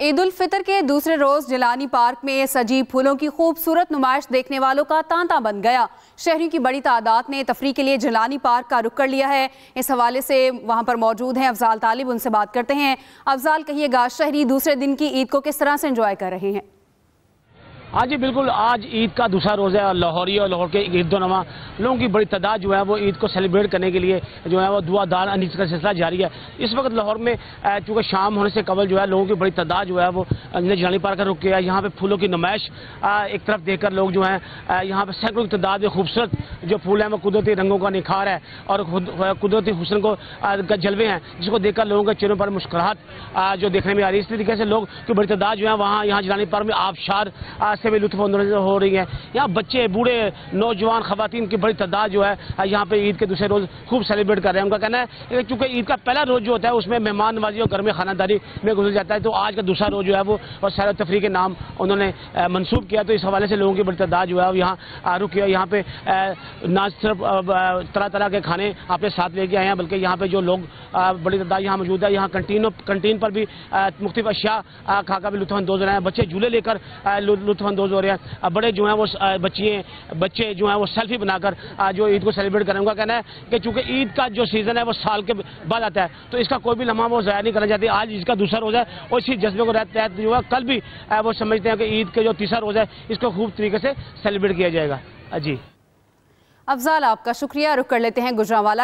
ईद उल फितर के दूसरे रोज जिलानी पार्क में सजीव फूलों की खूबसूरत नुमाइश देखने वालों का तांता बन गया। शहरों की बड़ी तादाद ने तफरी के लिए जिलानी पार्क का रुख कर लिया है। इस हवाले से वहाँ पर मौजूद हैं अफजाल तालिब, उनसे बात करते हैं। अफजाल, कहिएगा, शहरी दूसरे दिन की ईद को किस तरह से इंजॉय कर रहे हैं? हाँ जी, बिल्कुल, आज ईद का दूसरा रोज़ है, लाहौरी और लाहौर के ईद नमा लोगों की बड़ी तादाद जो है वो ईद को सेलिब्रेट करने के लिए जो है वो दुआ दान अनीस का सिलसिला जारी है। इस वक्त लाहौर में चूँकि शाम होने से कबल जो है लोगों की बड़ी तादाद जो है वो जलानी पार्क का रुक गया यहाँ पे फूलों की नुमाइश एक तरफ़ देखकर लोग जो हैं यहाँ पे सैकड़ों की तादाद में खूबसूरत जो फूल हैं वो कुदरती रंगों का निखार है और कुदरती हुसन को जलवे हैं, जिसको देखकर लोगों के चेहरों पर मुस्कुराहट जो देखने में आ रही है। इस तरीके से लोग की बड़ी तादाद जो है वहाँ, यहाँ जलानी पार्क में आबशार से भी लुत्फ हो रही है। यहाँ बच्चे, बूढ़े, नौजवान खातन की बड़ी तादाद जो है यहाँ पे ईद के दूसरे रोज़ खूब सेलिब्रेट कर रहे हैं। उनका कहना है चूँकि ईद का पहला रोज़ जो होता है, उसमें मेहमान नवाजी और घर में खानादारी में गुजर जाता है तो आज का दूसरा रोज़ जो है वो और सैर तफरी के नाम उन्होंने मनसूब किया। तो इस हवाले से लोगों की बड़ी तादाद जो है, वो यहाँ रुक किया यहाँ पे ना सिर्फ़ तरह तरह के खाने अपने साथ लेके आए हैं, बल्कि यहाँ पे जो लोग बड़ी तादाद यहाँ मौजूद है। यहाँ कंटीनों, कंटीन पर भी मुख्तफ अशिया खाकर भी लुत्फानंदोज रहे हैं। बच्चे झूले लेकर लुत्फानंदोज हो रहे हैं। अब बड़े जो हैं वो बच्चे बच्चे जो हैं वो सेल्फी बनाकर जो ईद को सेलिब्रेट करें उनका कहना है कि चूँकि ईद का जो सीज़न है वो साल के बाद आता है तो इसका कोई भी लम्हा वो ज़ाया नहीं करना चाहती। आज इसका दूसरा रोज़ है और इसी जज्बे को तहत जो है कल भी वो समझते हैं कि ईद का जो तीसरा रोज़ है, इसको खूब तरीके से सेलिब्रेट किया जाएगा। जी। अफजाल, आपका शुक्रिया। रुक कर लेते हैं गुजरावाला।